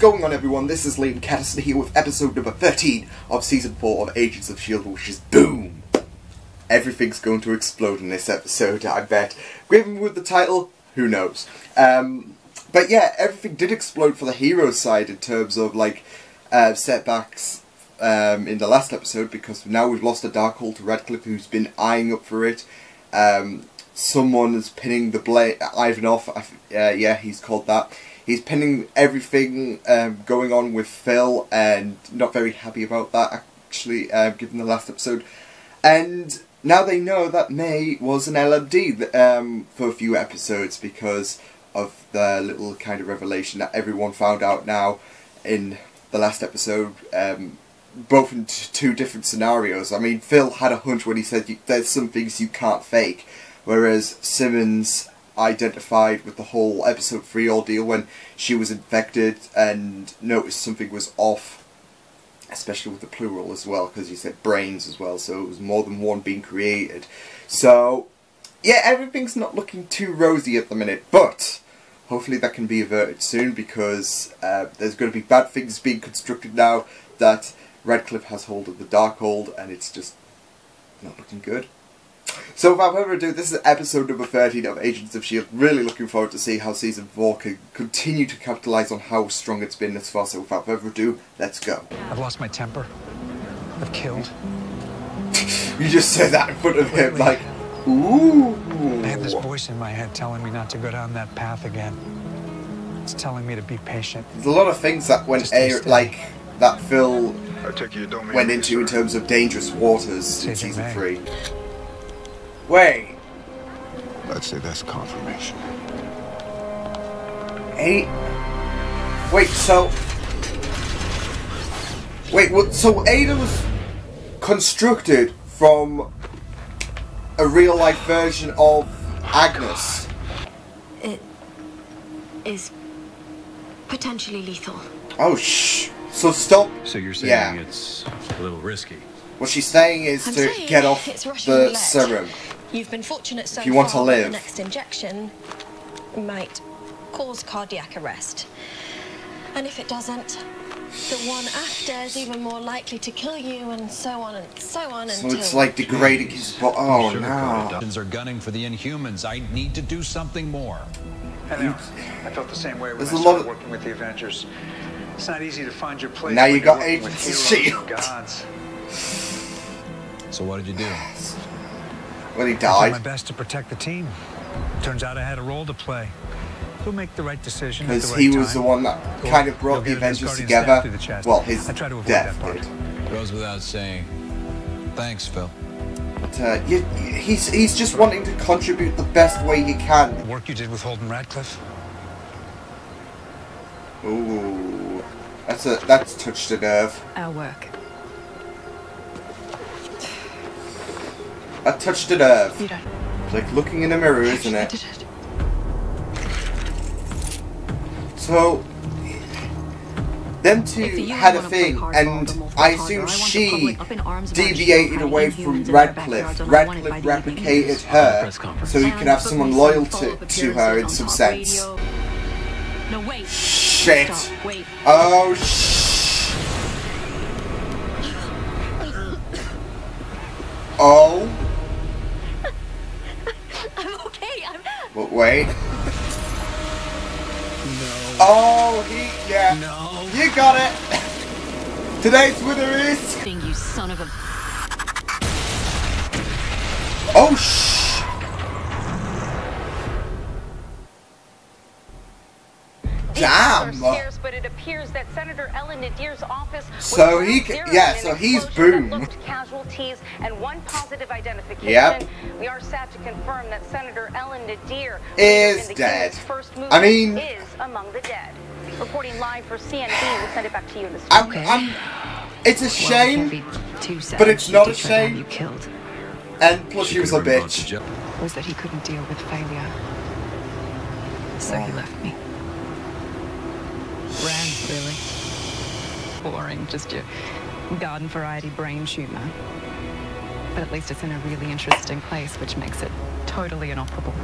going on, everyone? This is Liam Catterson here with episode number 13 of season 4 of Agents of S.H.I.E.L.D., which is BOOM! Everything's going to explode in this episode, I bet. Given with the title, who knows? Um, but yeah, everything did explode for the hero side in terms of, like, uh, setbacks um, in the last episode, because now we've lost a Darkhold to Radcliffe, who's been eyeing up for it. Um, someone is pinning the blade, Ivanov, uh, yeah, he's called that. He's pinning everything um, going on with Phil and not very happy about that, actually, uh, given the last episode. And now they know that May was an LMD um, for a few episodes because of the little kind of revelation that everyone found out now in the last episode, um, both in two different scenarios. I mean, Phil had a hunch when he said there's some things you can't fake, whereas Simmons identified with the whole episode 3 ordeal when she was infected and noticed something was off, especially with the plural as well, because you said brains as well, so it was more than one being created. So, yeah, everything's not looking too rosy at the minute, but hopefully that can be averted soon because uh, there's going to be bad things being constructed now that Radcliffe has hold of the Darkhold and it's just not looking good. So without further ado, this is episode number 13 of Agents of S.H.I.E.L.D. Really looking forward to see how Season 4 can continue to capitalise on how strong it's been thus far. So without further ado, let's go. I've lost my temper. I've killed. you just said that in front of him, like, ooh. I have this voice in my head telling me not to go down that path again. It's telling me to be patient. There's a lot of things that went a, like that Phil went into in terms of dangerous waters in season May. three. Wait. I'd say that's confirmation. Eight. Wait, so. Wait, what? So Aida was constructed from a real life version of Agnes. It is potentially lethal. Oh, shh. So stop. So you're saying yeah. it's a little risky? What she's saying is I'm to saying get off the Russian roulette. serum. You've been fortunate so If you want far to live. The next injection might cause cardiac arrest. And if it doesn't, the one after is even more likely to kill you, and so on and so on So until. it's like degrading his body. Oh Sugarcoated no. Russians are gunning for the Inhumans. I need to do something more. I know. I felt the same way when There's I a started lot of- working with the Avengers. It's not easy to find your place. Now you you're got working with Agents of heroes and S.H.I.E.L.D.. gods. So what did you do? When he I did my best to protect the team. Turns out I had a role to play. Who'll make the right decision Because right he was time? the one that kind of brought the Avengers Asgardian together. the chest. Well, his I try to avoid death that part. did. Goes without saying. Thanks, Phil. But uh, you, he's he's just wanting to contribute the best way he can. The work you did with Holden Radcliffe. Ooh, that's a that's touched a nerve. Our work. That touched it nerve. You don't. It's like looking in a mirror, isn't it? did it. So, them two had a thing, and I assume I she public up in arms about deviated away from humans in their Radcliffe. Radcliffe by the evening replicated her, so he And could have someone loyal some to, to her in some sense. top. No, wait. Shit. Stop. Wait. Oh, shh. Oh, I'm okay. I'm. But wait. No. Oh, he, yeah. No. You got it. Today's winner is. Thing, you son of a. Oh, shh. Damn. Scarce, but it appears that Senator Ellen Nadeer's office So he around yeah, so he's explosion that Boom. Casualties and one positive identification. Yep. We are sad to confirm that Senator Ellen Nadeer Is dead. First movement I mean- is among the dead. Reporting live for CNN, we'll send it back to you in the I'm, studio. I'm, it's a Well, shame, it too sad. but it's not a shame. You killed. and plus she was a could've been brought to bitch. Was that he couldn't deal with failure. So he left me. Ran, really. Boring, just your garden variety brain tumor. But at least it's in a really interesting place, which makes it totally inoperable.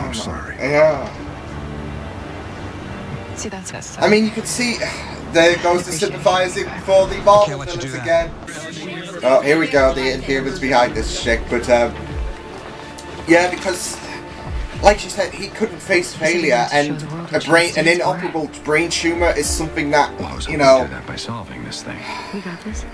I'm sorry. Yeah. See, that's us. I mean, you could see there goes the sympathizing for the Marvel Can't let you villains again. Oh, here we go, the Inhumans behind this shit, but um, yeah, because like she said, he couldn't face failure, and a brain, an inoperable brain tumor is something that Well, I was you hoping to know, do that by solving this thing. We got this.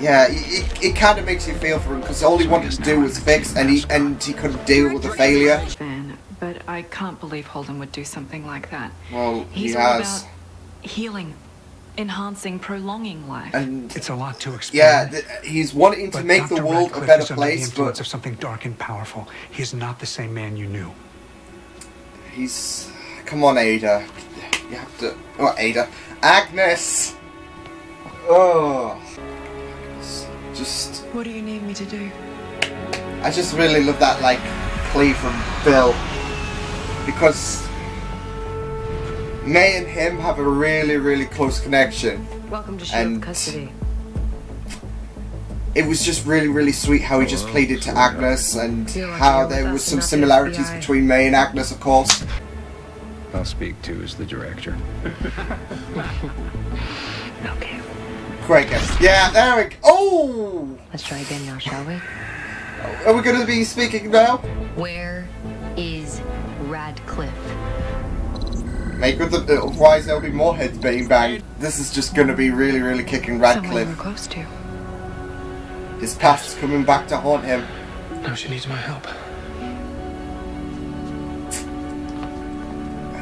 yeah, it, it kind of makes you feel for him because all he wanted to do was fix, and he and he couldn't deal with the failure. Fan, but I can't believe Holden would do something like that. Well, he He's all has, about healing, enhancing, prolonging life. and It's a lot to explain. yeah, th- he's wanting to but make the Dr. world a Radcliffe better is under the place, influence but of something dark and powerful. He is not the same man you knew. He's. Come on, Aida. You have to. Oh, Aida. Agnes! Oh. Just. what do you need me to do? I just really love that, like, plea from Bill. Because. May and him have a really, really close connection. Welcome to Shield And- custody. It was just really, really sweet how he just played it to Agnes and how there was some and not the similarities between May and Agnes, of course. I'll speak to as the director. Okay. Great guess. Yeah, there we go. Oh! Let's try again now, shall we? Are we going to be speaking now? Where is Radcliffe? Make with the uh, otherwise there'll be more heads being banged. This is just gonna be really, really kicking Someone Radcliffe. we're close to. His past's coming back to haunt him. Now she needs my help.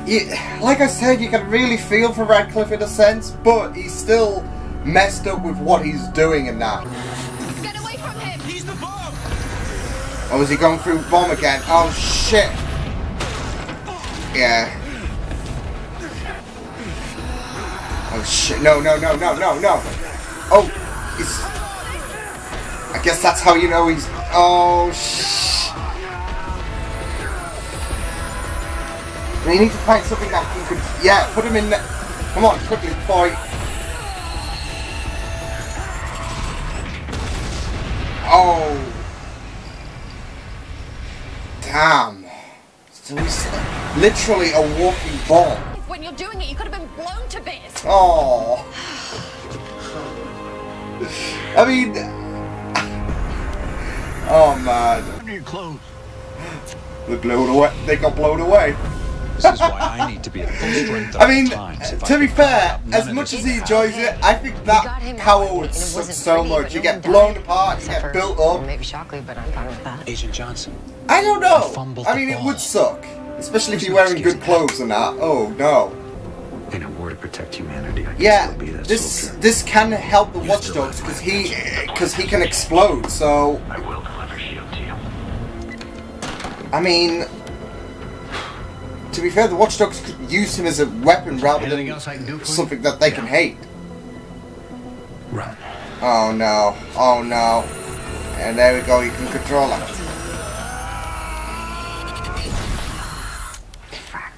You, like I said, you can really feel for Radcliffe in a sense, but he's still messed up with what he's doing and that. Get away from him! He's the bomb! Oh, is he going through bomb again? Oh shit! Yeah. Oh shit! No! No! No! No! No! No! Oh, he's. Guess that's how you know he's. Oh shh. We need to find something that he could. Yeah, put him in. there. Come on, quickly he. Oh. Damn. So he's literally a walking bomb. When you're doing it, you could have been blown to bits. Oh. I mean. Oh man. Your clothes. They blown away. They got blown away. This is why I need to be at full strength at I mean, times. If to I be fair, as much as he happen. enjoys it, I think that power would suck so pretty, much. You get blown apart, you get built up. Maybe Shockley, but I'm fine with that. Agent Johnson. I don't know. fumbled I the mean, it would suck. Especially if There's you're no wearing good clothes and that. Oh, no. In a war to protect humanity, I can Yeah, still be that this soldier. this can help the You Watch still Dogs have because he because he can explode. So I will I mean, to be fair, the Watch Dogs could use him as a weapon rather Anything than else I can do for you? something that they can hate. Run. Oh no! Oh no! And there we go. You can control it. Frack.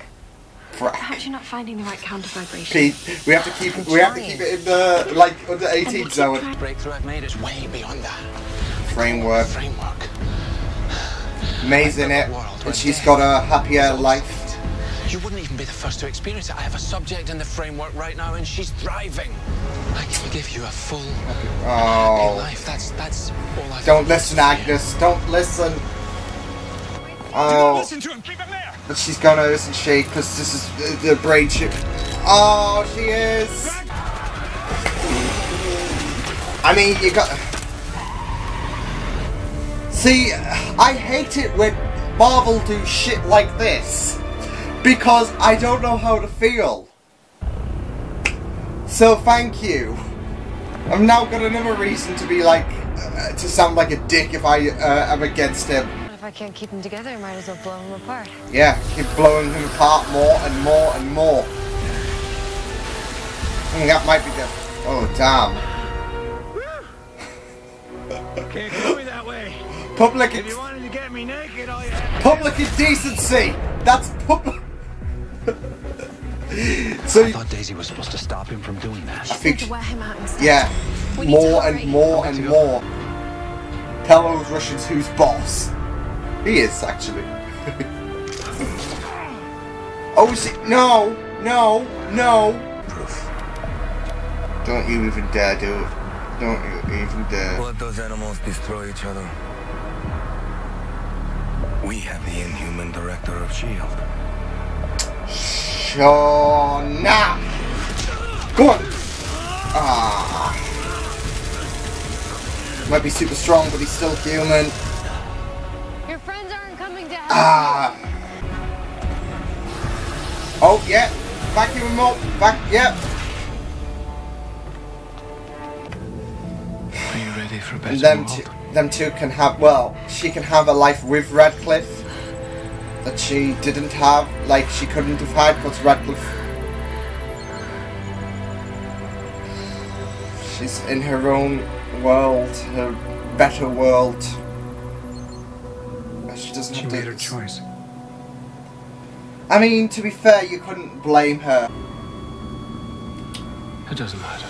Frack. Perhaps you're not finding the right counter vibration. Pete, we have to keep it, we have to keep it in the like under 18 zone breakthrough I've made is way beyond that framework. framework. May's in it, and she's got a happier life. You wouldn't even be the first to experience it. I have a subject in the framework right now, and she's thriving. I can give you a full, happy Oh, life. That's that's all I. don't listen, Agnes. Don't listen. Oh, to him. Keep him there. but she's gonna, isn't she? Because this is the, the brain chip. Oh, she is. I mean, you got. See, I hate it when Marvel do shit like this because I don't know how to feel. So thank you. I've now got another reason to be like, uh, to sound like a dick if I uh, am against him. If I can't keep them together, I might as well blow them apart. Yeah, keep blowing him apart more and more and more. Hmm, that might be the. Oh damn. Public. If you wanted to get me naked, all you had Public indecency. That's public. so I thought Daisy was supposed to stop him from doing that. I Need think. to wear him out instead. Yeah, We more and more and more. Tell those Russians who's boss. He is actually. oh, is it? No, No! No! Proof. Don't you even dare do it. Don't you even dare. Let those animals destroy each other. We have the inhuman director of S.H.I.E.L.D. Shauna! Go on! Ah. Might be super strong, but he's still human. Your friends aren't coming to help. Ah. Oh, yeah. Vacuum him up. Vac yeah. Are you ready for a better And them world? two, them two can have, well, she can have a life with Radcliffe that she didn't have, like she couldn't have had because Radcliffe. She's in her own world, her better world. She doesn't She have made her choice. I mean, to be fair, you couldn't blame her. It doesn't matter.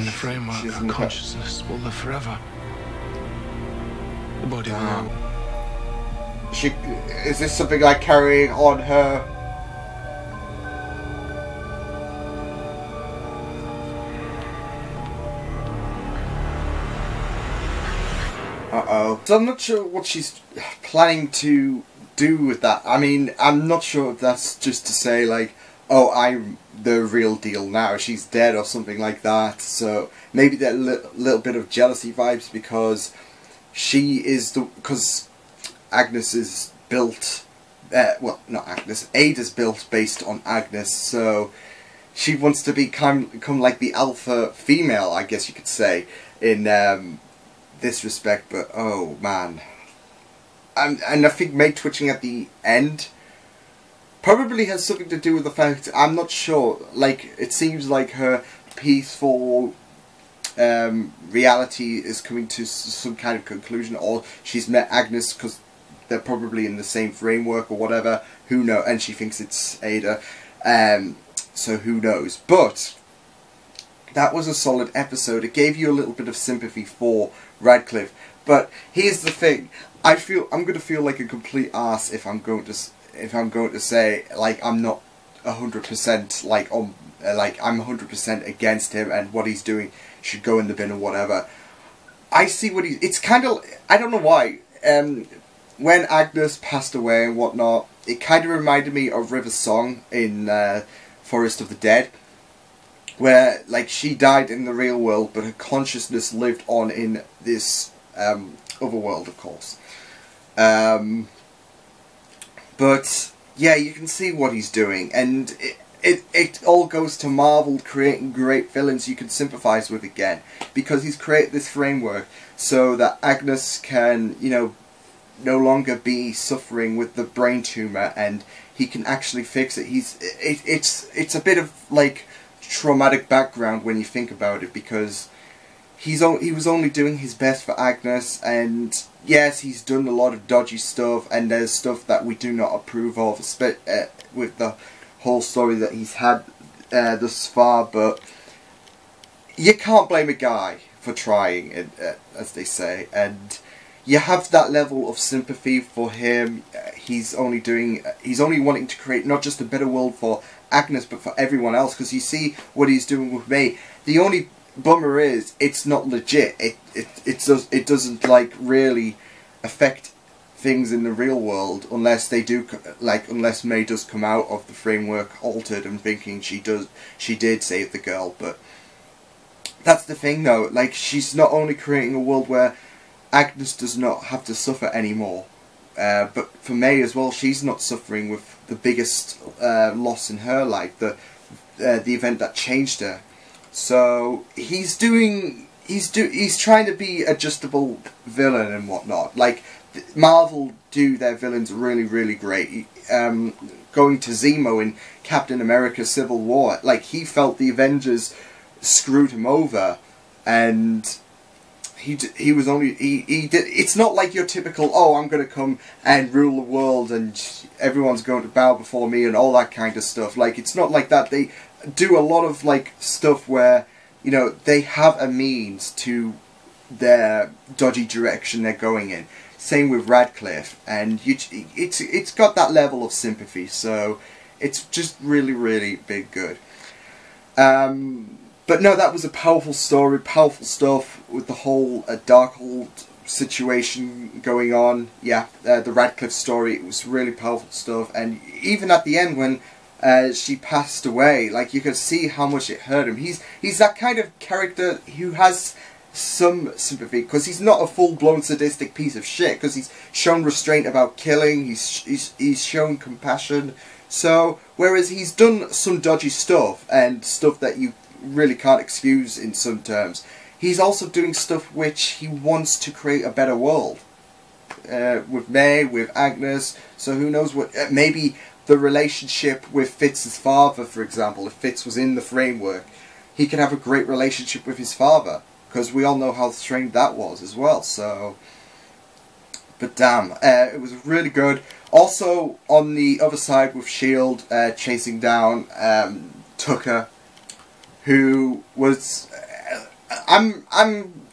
In the framework, doesn't consciousness will live forever. The body will know. She is this something like carrying on her? Uh oh. So I'm not sure what she's planning to do with that. I mean, I'm not sure if that's just to say like, oh, I'm the real deal now. She's dead or something like that. So maybe that li- little bit of jealousy vibes because she is the because Agnes is built. Uh, well, not Agnes. Aida's built based on Agnes, so she wants to become become like the alpha female, I guess you could say, in um, this respect. But oh man, and and I think May twitching at the end probably has something to do with the fact I'm not sure. Like it seems like her peaceful um, reality is coming to some kind of conclusion, or she's met Agnes because they're probably in the same framework or whatever. Who knows, And she thinks it's Aida. Um, so who knows? But that was a solid episode. It gave you a little bit of sympathy for Radcliffe. But here's the thing: I feel I'm going to feel like a complete ass if I'm going to if I'm going to say like I'm not hundred percent like on uh, like I'm hundred percent against him and what he's doing should go in the bin or whatever. I see what he. It's kind of I don't know why. Um, when Agnes passed away and whatnot, it kind of reminded me of River Song in uh, Forest of the Dead, where like she died in the real world, but her consciousness lived on in this um, other world, of course. Um, but yeah, you can see what he's doing, and it, it it all goes to Marvel creating great villains you can sympathize with again, because he's created this framework so that Agnes can you know no longer be suffering with the brain tumor, and he can actually fix it. He's it, it's it's a bit of like traumatic background when you think about it because he's he was only doing his best for Agnes, and yes, he's done a lot of dodgy stuff, and there's stuff that we do not approve of, uh, with the whole story that he's had uh, thus far. But you can't blame a guy for trying, it, uh, as they say, and you have that level of sympathy for him. Uh, he's only doing, he's only wanting to create not just a better world for Agnes, but for everyone else. Because you see what he's doing with May. The only bummer is it's not legit. It it it does it doesn't like really affect things in the real world unless they do like unless May does come out of the framework altered and thinking she does she did save the girl, but that's the thing though. Like she's not only creating a world where Agnes does not have to suffer anymore, uh, but for May as well, she's not suffering with the biggest uh, loss in her life, the uh, the event that changed her. So he's doing, he's do, he's trying to be a adjustable villain and whatnot. Like Marvel do their villains really, really great. Um, going to Zemo in Captain America: Civil War, like he felt the Avengers screwed him over, and he he was only he, he did it's not like your typical oh I'm gonna come and rule the world and everyone's going to bow before me and all that kind of stuff like it's not like that they do a lot of like stuff where you know they have a means to their dodgy direction they're going in Same with Radcliffe, and you, it's it's got that level of sympathy. So it's just really, really big good. Um, but no, that was a powerful story, powerful stuff with the whole uh, Darkhold situation going on. Yeah, uh, the Radcliffe story, it was really powerful stuff. And even at the end when uh, she passed away, like you could see how much it hurt him. He's he's that kind of character who has some sympathy because he's not a full-blown sadistic piece of shit because he's shown restraint about killing he's, he's he's shown compassion so whereas he's done some dodgy stuff and stuff that you really can't excuse in some terms he's also doing stuff which he wants to create a better world uh, with May with Agnes so who knows what uh, maybe the relationship with Fitz's father for example if Fitz was in the framework he could have a great relationship with his father because we all know how strained that was as well. So, but damn, uh, it was really good. Also, on the other side with Shield uh, chasing down um, Tucker, who was, I'm I'm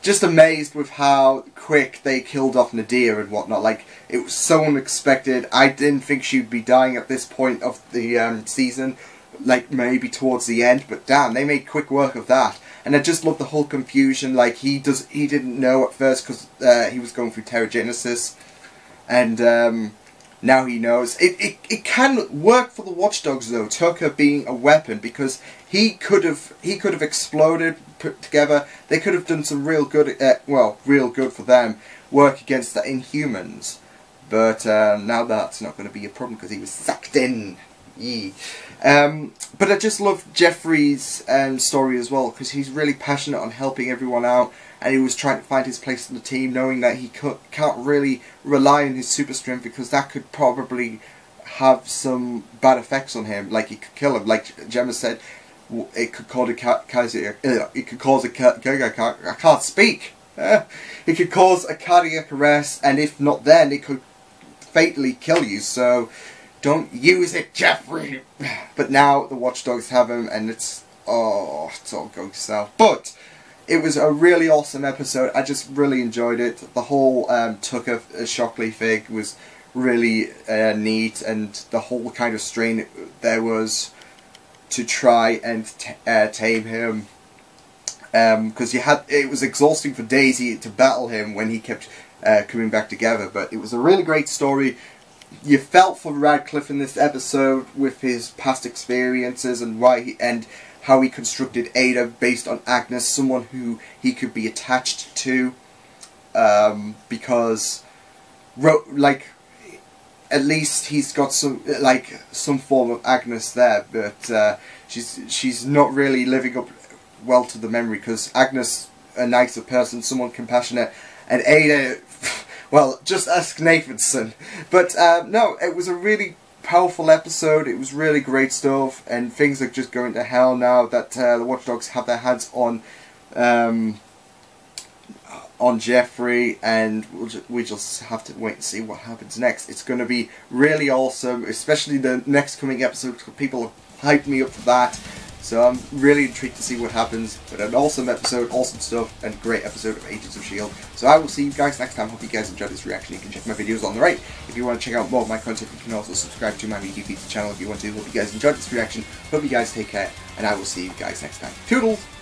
just amazed with how quick they killed off Nadia and whatnot. Like it was so unexpected. I didn't think she'd be dying at this point of the um, season. Like maybe towards the end, but damn, they made quick work of that and I just love the whole confusion. Like he does, he didn't know at first because uh, he was going through Terrigenesis, and um, now he knows. It, it it can work for the Watchdogs though. Tucker being a weapon because he could have he could have exploded put together. They could have done some real good, uh, well, real good for them work against the Inhumans. But uh, now that's not going to be a problem because he was sucked in. Yee. Um, but I just love Jeffrey's um, story as well because he's really passionate on helping everyone out and he was trying to find his place in the team knowing that he can't really rely on his super strength because that could probably have some bad effects on him like it could kill him like Jemma said it could cause a uh, it could cause a I can't speak it could cause a cardiac arrest and if not then it could fatally kill you so don't use it, Jeffrey! But now the watchdogs have him, and it's... Oh, it's all going south. But it was a really awesome episode. I just really enjoyed it. The whole um, Tucker uh, Shockley thing was really uh, neat, and the whole kind of strain there was to try and uh, tame him. Because um, you had, it was exhausting for Daisy to battle him when he kept uh, coming back together. But it was a really great story you felt for Radcliffe in this episode with his past experiences and why he, and how he constructed Aida based on Agnes, someone who he could be attached to, um, because, like, at least he's got some like some form of Agnes there, but uh, she's she's not really living up well to the memory because Agnes a nicer person, someone compassionate, and Aida well, just ask Nathanson. But uh, no, it was a really powerful episode. It was really great stuff, and things are just going to hell now that uh, the Watchdogs have their hands on um, on Jeffrey, and we'll we just have to wait and see what happens next. It's going to be really awesome, especially the next coming episode. People hyped me up for that. So I'm really intrigued to see what happens. But an awesome episode, awesome stuff, and great episode of Agents of S.H.I.E.L.D. So I will see you guys next time. Hope you guys enjoyed this reaction. You can check my videos on the right. If you want to check out more of my content, you can also subscribe to my YouTube channel if you want to. Hope you guys enjoyed this reaction. Hope you guys take care, and I will see you guys next time. Toodles!